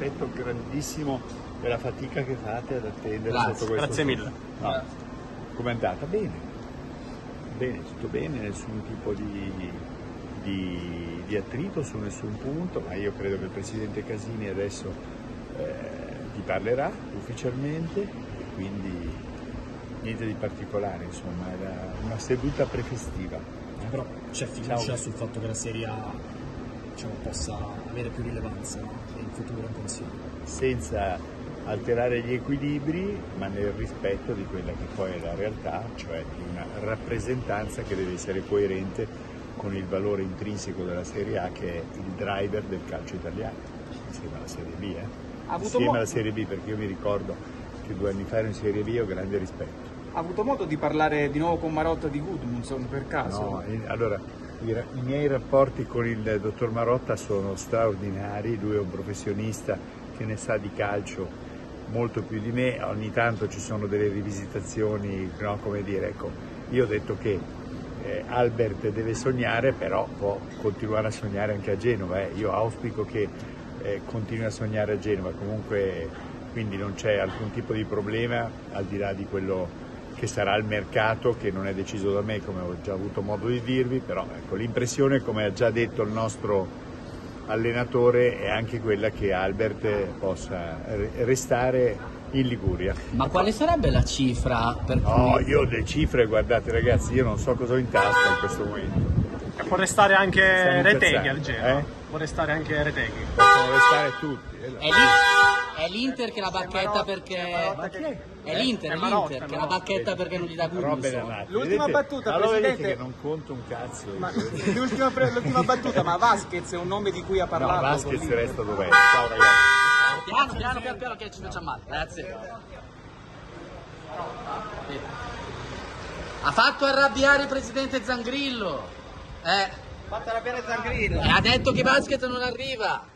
rispetto grandissimo per la fatica che fate ad attendere Grazie, sotto questo grazie mille. No. Com'è andata? Bene. Bene, tutto bene, nessun tipo di, di- di attrito su nessun punto, ma io credo che il Presidente Casini adesso eh, ti parlerà ufficialmente e quindi niente di particolare, insomma, era una seduta prefestiva. Eh, però c'è fiducia Ciao. sul fatto che la Serie A diciamo, possa avere più rilevanza no? in futuro in Consiglio. senza alterare gli equilibri, ma nel rispetto di quella che poi è la realtà, cioè di una rappresentanza che deve essere coerente con il valore intrinseco della Serie A che è il driver del calcio italiano, insieme alla Serie B. Eh? Ha avuto Insieme alla Serie B, perché io mi ricordo che due anni fa ero in Serie B ho grande rispetto. Ha avuto modo di parlare di nuovo con Marotta di Gudmundsson per caso? No, in- allora, i, miei rapporti con il dottor Marotta sono straordinari, lui è un professionista che ne sa di calcio molto più di me, ogni tanto ci sono delle rivisitazioni, no, come dire, ecco, io ho detto che eh, Albert deve sognare, però può continuare a sognare anche a Genova, eh. io auspico che eh, continui a sognare a Genova, comunque quindi non c'è alcun tipo di problema al di là di quello che sarà il mercato che non è deciso da me come ho già avuto modo di dirvi, però ecco, l'impressione come ha già detto il nostro allenatore è anche quella che Albert possa re- restare in Liguria. Ma quale sarebbe la cifra per cui... No, io le cifre, guardate ragazzi, io non so cosa ho in tasca in questo momento. E può restare anche Reteghi al Genoa. eh? Può restare anche Reteghi. Possono restare tutti. eh, È, lì, è l'Inter che la bacchetta perché... È? L'Inter, che la bacchetta perché non gli dà matti. L'ultima battuta, allora Presidente. che non conto un cazzo. Ma l'ultima, pre- l'ultima battuta, ma Vasquez è un nome di cui ha No, parlato. Vasquez con l'Inter. resta dov'è. Ciao ragazzi. Piano, piano, piano, piano che ci facciamo male. Grazie. Ha fatto arrabbiare il presidente Zangrillo. Eh, Fatta la bene Zangrillo. e ha detto che basket non arriva.